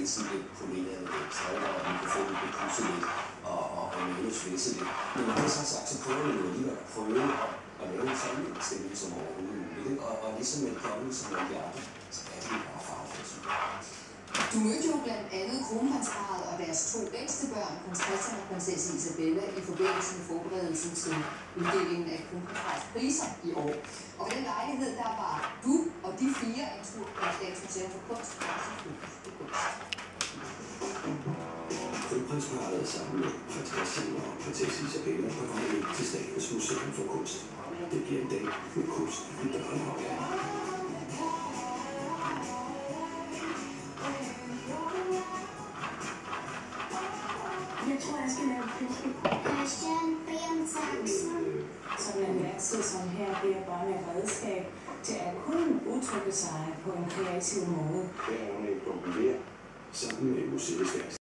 svælse lidt på mine øh, trækker, og vi kan få dem til lidt og, og, og male svælse lidt. Men når det så sagt, så prøver vi jo alligevel at prøve at, at lave en samlingsstemning som overhovedet muligt. Og, og ligesom med kongen som med hjertet, så er det bare farfærdigt. Du mødte jo blandt andet kronprinsparet og deres to ældste børn, prins Christian og prinsesse Isabella, i forbindelse med forberedelsen til uddelingen af kronprinsparets priser i år. Og ved den lejlighed, der var du og de fire en tur på Statens Museum for Kunst og på kunst. Kronprinsparet sammen med prins Christian og prinsesse Isabella på vej ind til Statens Museum for Kunst. Det bliver en dag med kunst i børnehaven. Jeg tror, jeg skal lave. Christian Brian Saxen. Som er værksted, som her beder børn et redskab til at kunne udtrykke sig på en kreativ måde. Her er hun en sammen med museets